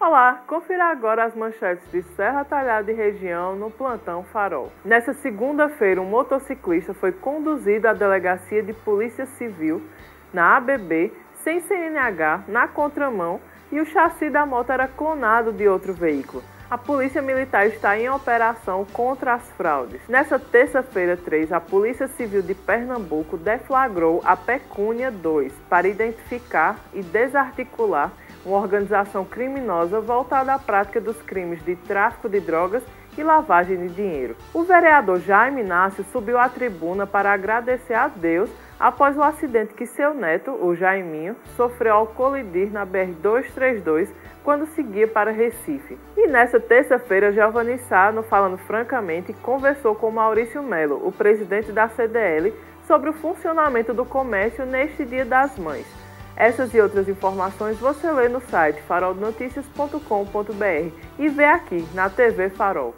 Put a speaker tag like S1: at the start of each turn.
S1: Olá, confira agora as manchetes de Serra Talhada e região no Plantão Farol. Nessa segunda-feira, um motociclista foi conduzido à delegacia de Polícia Civil na ABB sem CNH, na contramão, e o chassi da moto era clonado de outro veículo. A Polícia Militar está em operação contra as fraudes. Nessa terça-feira 3, a Polícia Civil de Pernambuco deflagrou a Pecúnia 2 para identificar e desarticular uma organização criminosa voltada à prática dos crimes de tráfico de drogas e lavagem de dinheiro. O vereador Jaime Inácio subiu à tribuna para agradecer a Deus após o acidente que seu neto, o Jaiminho, sofreu ao colidir na BR-232 quando seguia para Recife. E nessa terça-feira, Giovanni Sá, no Falando Francamente, conversou com Maurício Melo, o presidente da CDL, sobre o funcionamento do comércio neste Dia das Mães. Essas e outras informações você lê no site faroldnoticias.com.br e vê aqui na TV Farol.